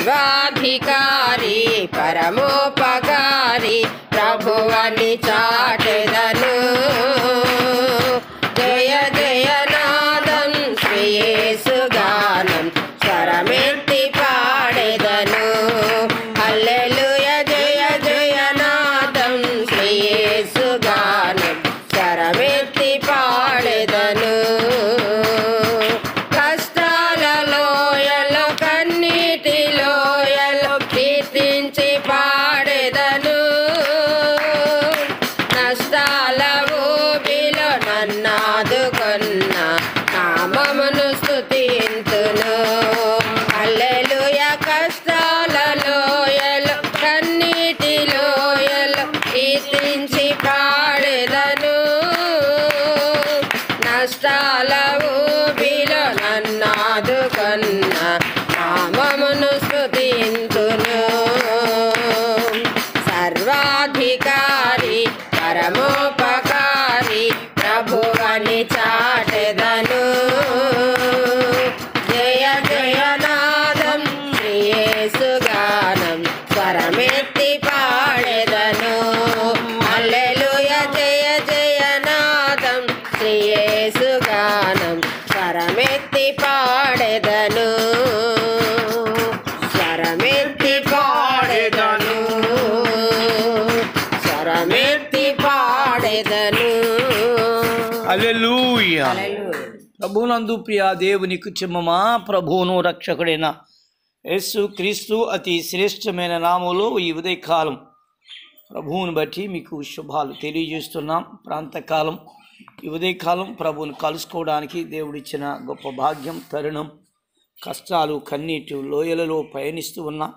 सर्वाधिकारी परमोपकारी प्रभुवनि चाट one. ప్రభునందు ప్రియ దేవుని కుటుంబమా ప్రభువును రక్షకుడైన యేసు క్రీస్తు అతి శ్రేష్టమైన నామంలో ఈ ఉదయకాలం ప్రభువుని బట్టి మీకు శుభాలు తెలియజేస్తున్నాం. ప్రాంతకాలం ఈ ఉదయకాలం ప్రభువుని కలుసుకోవడానికి దేవుడిచ్చిన గొప్ప భాగ్యం తరుణం కష్టాలు కన్నీటి లోయలలో పయనిస్తూ ఉన్నా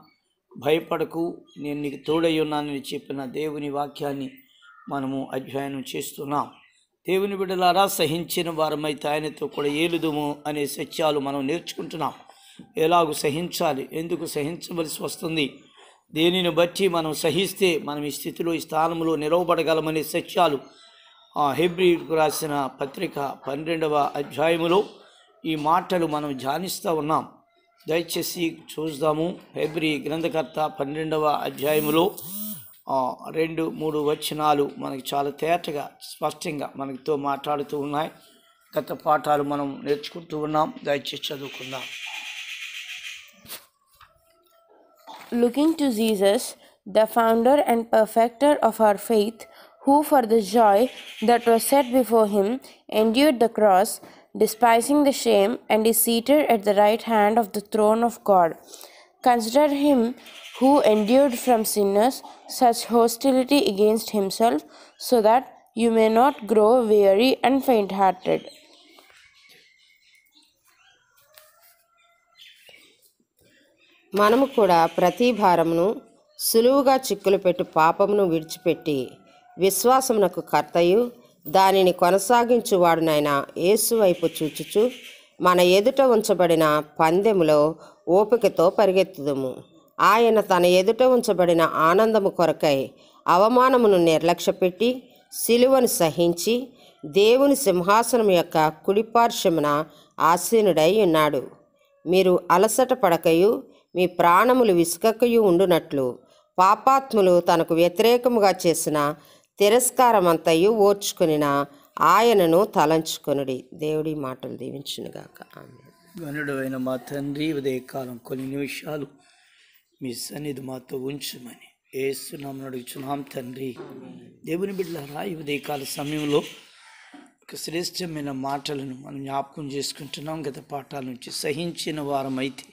భయపడకు నేను నీకు తోడై ఉన్నానని చెప్పిన దేవుని వాక్యాన్ని మనము అధ్యయనం చేస్తున్నాం. దేవుని బిడ్డలారా సహించిన వారమైతే ఆయనతో కూడా ఏలుదుము అనే సత్యాలు మనం నేర్చుకుంటున్నాం. ఎలాగూ సహించాలి? ఎందుకు సహించవలసి వస్తుంది? దేనిని బట్టి మనం సహిస్తే మనం ఈ స్థితిలో ఈ స్థానంలో నిలవబడగలమనే సత్యాలు ఆ హెబ్రికు రాసిన పత్రిక పన్నెండవ అధ్యాయములో ఈ మాటలు మనం ధ్యానిస్తూ ఉన్నాం. దయచేసి చూద్దాము. హెబ్రి గ్రంథకర్త పన్నెండవ అధ్యాయములో రెండు మూడు వచనాలు మనకి చాలా తేటగా స్పష్టంగా మనతో మాట్లాడుతూ ఉన్నాయి. గత పాఠాలు మనం నేర్చుకుంటూ ఉన్నాం. దయచేసి చదువుకుందాం. Looking to Jesus the founder and perfecter of our faith who for the joy that was set before him endure the cross despising the shame and is seated at the right hand of the throne of God Consider him who endured from sinners such hostility against himself, so that you may not grow weary and faint hearted. మనము కూడా ప్రతి భారమును సులువుగా చిక్కులు పెట్టు పాపమును విడిచిపెట్టి విశ్వాసమునకు కర్తయు దానిని కొనసాగించువాడునైన యేసు వైపు చూచుచు మన ఎదుట ఉంచబడిన పందెములో ఓపికతో పరిగెత్తుదుము. ఆయన తన ఎదుట ఉంచబడిన ఆనందము కొరకై అవమానమును నిర్లక్ష్యపెట్టి సిలువను సహించి దేవుని సింహాసనం యొక్క కుడిపార్శ్వమున ఆసీనుడై ఉన్నాడు. మీరు అలసట పడకయు మీ ప్రాణములు విసుకకయు ఉండునట్లు పాపాత్ములు తనకు వ్యతిరేకముగా చేసిన తిరస్కారమంతయు ఓర్చుకొనిన ఆయనను తలంచుకొనుడి. దేవుడి మాటలు దీవించునుగాక. ఆమె గనుడు అయిన మా తండ్రి ఉదయకాలం కొన్ని నిమిషాలు మీ సన్నిధి మాతో ఉంచమని ఏసునామని అడుగుచున్నాం తండ్రి. దేవుని బిడ్డలారా ఈ ఉదయకాల సమయంలో ఒక శ్రేష్టమైన మాటలను మనం జ్ఞాపకం చేసుకుంటున్నాం గత పాఠాల నుంచి. సహించిన వారమైతే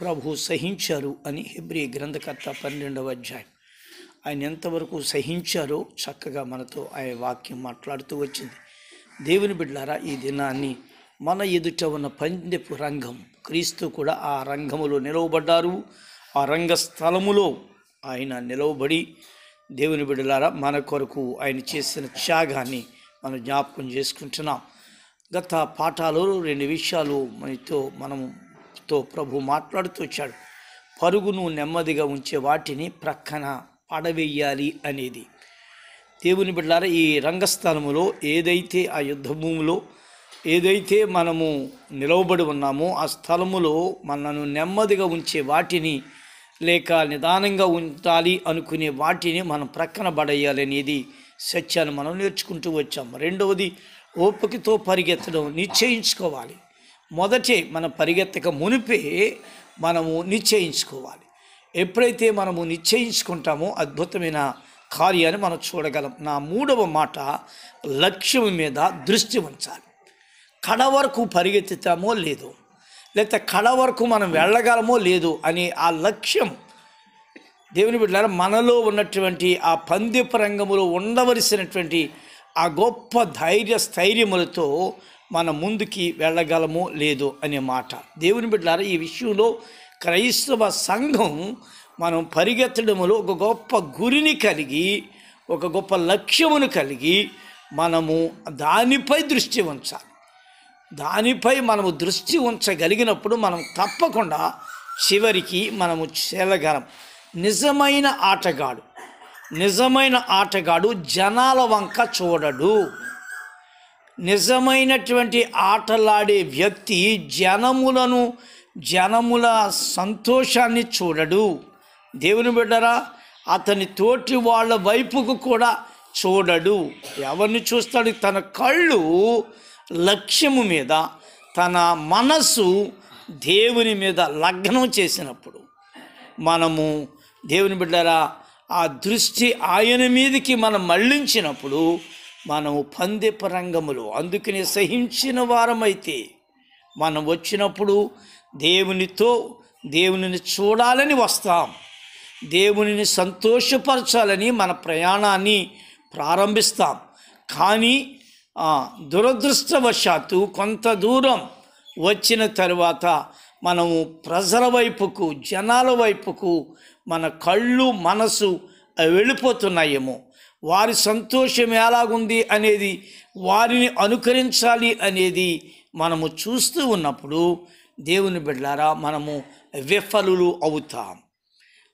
ప్రభు సహించారు అని హెబ్రి గ్రంథకర్త పన్నెండవ అధ్యాయం. ఆయన ఎంతవరకు సహించారో చక్కగా మనతో ఆయన వాక్యం మాట్లాడుతూ వచ్చింది. దేవుని బిడ్డారా ఈ దినాన్ని మన ఎదుట ఉన్న పందెపు రంగం క్రీస్తు కూడా ఆ రంగములో నిలవబడ్డారు. ఆ రంగస్థలములో ఆయన నిలవబడి దేవుని బిడ్డలారా మన కొరకు ఆయన చేసిన త్యాగాన్ని మనం జ్ఞాపకం చేసుకుంటున్నాం. గత పాఠాలలో రెండు విషయాలు మనతో మనముతో ప్రభు మాట్లాడుతూ వచ్చాడు. పరుగును నెమ్మదిగా ఉంచే వాటిని ప్రక్కన పడవేయాలి అనేది. దేవుని బిడ్డారా ఈ రంగస్థలములో ఏదైతే ఆ యుద్ధ భూమిలో ఏదైతే మనము నిలవబడి ఉన్నామో ఆ స్థలములో మనను నెమ్మదిగా ఉంచే వాటిని లేక నిదానంగా ఉంచాలి అనుకునే వాటిని మనం ప్రక్కన పడేయాలనేది సత్యాన్ని మనం నేర్చుకుంటూ వచ్చాం. రెండవది ఓపికతో పరిగెత్తడం నిశ్చయించుకోవాలి. మొదటే మన పరిగెత్తక మునిపే మనము నిశ్చయించుకోవాలి. ఎప్పుడైతే మనము నిశ్చయించుకుంటామో అద్భుతమైన కార్యాన్ని మనం చూడగలం. నా మూడవ మాట లక్ష్యం మీద దృష్టి ఉంచాలి. కడ వరకు పరిగెత్తుతామో లేదో లేకపోతే కడ వరకు మనం వెళ్ళగలమో లేదు అనే ఆ లక్ష్యం దేవుని బిడ్డలారా మనలో ఉన్నటువంటి ఆ పందిపు రంగములో ఉండవలసినటువంటి ఆ గొప్ప ధైర్య స్థైర్యములతో మన ముందుకి వెళ్ళగలమో లేదో అనే మాట. దేవుని బిడ్డలారా ఈ విషయంలో క్రైస్తవ సంఘం మనం పరిగెత్తడములో ఒక గొప్ప గురిని కలిగి ఒక గొప్ప లక్ష్యమును కలిగి మనము దానిపై దృష్టి ఉంచాలి. దానిపై మనము దృష్టి ఉంచగలిగినప్పుడు మనం తప్పకుండా చివరికి మనము చేయగలం నిజమైన ఆటగాడు నిజమైన ఆటగాడు జనాల వంక చూడడు. నిజమైనటువంటి ఆటలాడే వ్యక్తి జనములను జనముల సంతోషాన్ని చూడడు. దేవుని బిడ్డరా అతని తోటి వాళ్ళ వైపుకు కూడా చూడడు. ఎవరిని చూస్తాడు? తన కళ్ళు లక్ష్యము మీద తన మనస్సు దేవుని మీద లగ్నం చేసినప్పుడు మనము దేవుని బిడ్డరా ఆ దృష్టి ఆయన మీదకి మనం మళ్ళించినప్పుడు మనము పందెప రంగములో అందుకని సహించిన వారమైతే మనం వచ్చినప్పుడు దేవునితో దేవునిని చూడాలని వస్తాం. దేవునిని సంతోషపరచాలని మన ప్రయాణాన్ని ప్రారంభిస్తాం. కానీ దురదృష్టవశాత్తు కొంత దూరం వచ్చిన తరువాత మనము ప్రజల వైపుకు జనాల వైపుకు మన కళ్ళు మనసు వెళ్ళిపోతున్నాయేమో. వారి సంతోషం ఎలాగుంది అనేది వారిని అనుకరించాలి అనేది మనము చూస్తూ ఉన్నప్పుడు దేవుని బిడ్డారా మనము విఫలులు అవుతాం.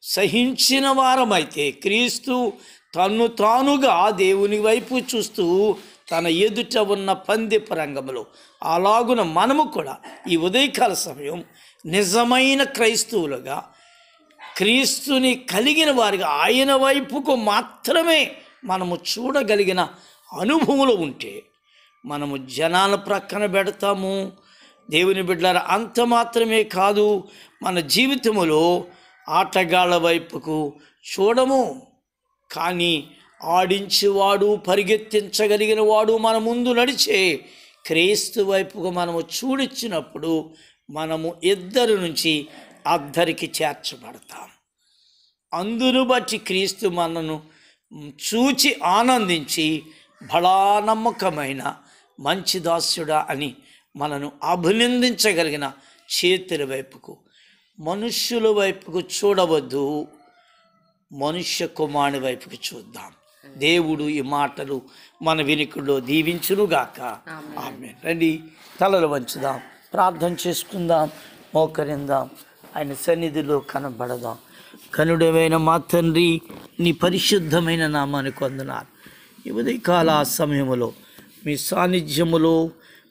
సహించిన వారమైతే క్రీస్తు తన్ను తానుగా దేవుని వైపు చూస్తూ తన ఎదుట ఉన్న పందిపు రంగంలో అలాగున మనము కూడా ఈ ఉదయకాల సమయం నిజమైన క్రైస్తవులుగా క్రీస్తుని కలిగిన వారిగా ఆయన వైపుకు మాత్రమే మనము చూడగలిగిన అనుభవంలో ఉంటే మనము జనాల ప్రక్కన పెడతాము. దేవుని బిడ్డల అంత మాత్రమే కాదు మన జీవితములో ఆటగాళ్ళ వైపుకు చూడము. కానీ ఆడించేవాడు పరిగెత్తించగలిగిన వాడు మన ముందు నడిచే క్రీస్తు వైపుకు మనము చూడిచ్చినప్పుడు మనము ఇద్దరు నుంచి అద్దరికి చేర్చబడతాం. అందును బట్టి క్రీస్తు మనను చూచి ఆనందించి బలా నమ్మకమైన మంచి దాస్యుడా అని మనను అభినందించగలిగిన చేతుల వైపుకు మనుష్యుల వైపుకు చూడవద్దు మనుష్య కుమారుని వైపుకి చూద్దాం. దేవుడు ఈ మాటలు మన వినికుల్లో దీవించునుగాక. ఆమె రండి తలలు వంచుదాం ప్రార్థన చేసుకుందాం మోకరిందాం ఆయన సన్నిధిలో కనబడదాం. కనుడమైన మా తండ్రి నీ పరిశుద్ధమైన నామానికి వందనాలు. ఈ ఉదయకాల సమయములో మీ సాన్నిధ్యములో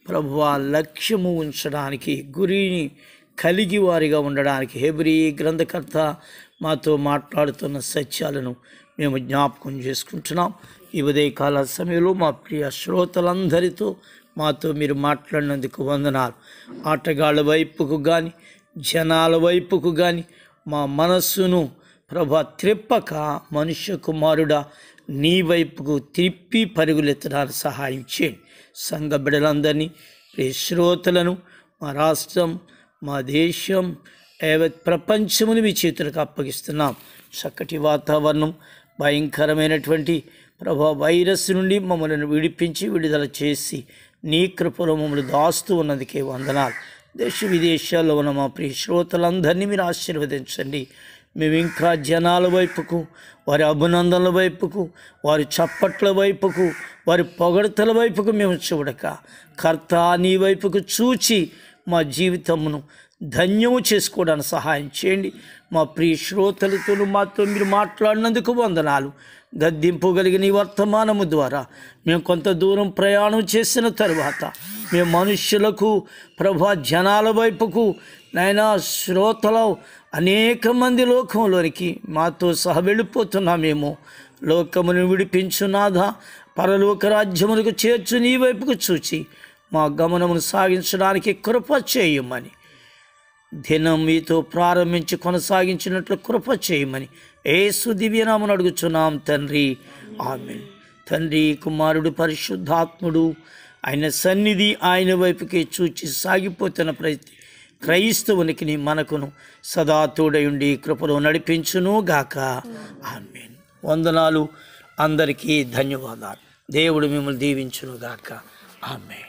ప్రభు లక్ష్యము ఉంచడానికి గురిని కలిగి వారిగా ఉండడానికి హెబ్రి గ్రంథకర్త మాతో మాట్లాడుతున్న సత్యాలను మేము జ్ఞాపకం చేసుకుంటున్నాం. ఈ ఉదయకాల సమయంలో మా ప్రియ శ్రోతలందరితో మాతో మీరు మాట్లాడినందుకు వందనాలు. ఆటగాళ్ళ వైపుకు కానీ జనాల వైపుకు కానీ మా మనస్సును ప్రభా త్రిప్పక మనుష్య కుమారుడా నీ వైపుకు తిప్పి పరుగులెత్తడానికి సహాయం చేయండి. సంఘ బిడ్డలందరినీ ప్రియ శ్రోతలను మా రాష్ట్రం మా దేశం యావత్ ప్రపంచమును మీ చేతులకు అప్పగిస్తున్నాం. చక్కటి వాతావరణం భయంకరమైనటువంటి ప్రభా వైరస్ నుండి మమ్మల్ని విడిపించి విడుదల చేసి నీ కృపలో మమ్మల్ని దాస్తూ ఉన్నందుకే వందనాలు. దేశ విదేశాల్లో ఉన్న మా ప్రియ శ్రోతలందరినీ మీరు ఆశీర్వదించండి. మేము ఇంకా జనాల వైపుకు వారి అభినందనల వైపుకు వారి చప్పట్ల వైపుకు వారి పొగడతల వైపుకు మేము చూడక కర్త నీ వైపుకు చూచి మా జీవితమును ధన్యము చేసుకోవడానికి సహాయం చేయండి. మా ప్రియ శ్రోతలతో మాతో మీరు మాట్లాడినందుకు వందనాలు. గద్దింపగలిగిన ఈ వర్తమానము ద్వారా మేము కొంత దూరం ప్రయాణం చేసిన తరువాత మేము మనుష్యులకు ప్రభా జనాల వైపుకు నైనా శ్రోతలో అనేక మంది లోకంలోనికి మాతో సహా వెళ్ళిపోతున్నామేమో లోకమును విడిపించునాథ పరలోక రాజ్యములకు చేర్చు నీ వైపుకు చూచి మా గమనమును సాగించడానికి కృప చేయమని. దినం మీతో ప్రారంభించి కొనసాగించినట్లు కృప చేయమని ఏసు దివ్యనామను అడుగుచున్నాం తండ్రి. ఆమె తండ్రి కుమారుడు పరిశుద్ధాత్ముడు ఆయన సన్నిధి ఆయన వైపుకే చూచి సాగిపోతున్న ప్రతి క్రైస్తవునికి మనకును సదా తోడయుండి కృపలో నడిపించును గాక. ఆమె వందనాలు. అందరికీ ధన్యవాదాలు. దేవుడు మిమ్మల్ని దీవించును గాక. ఆమె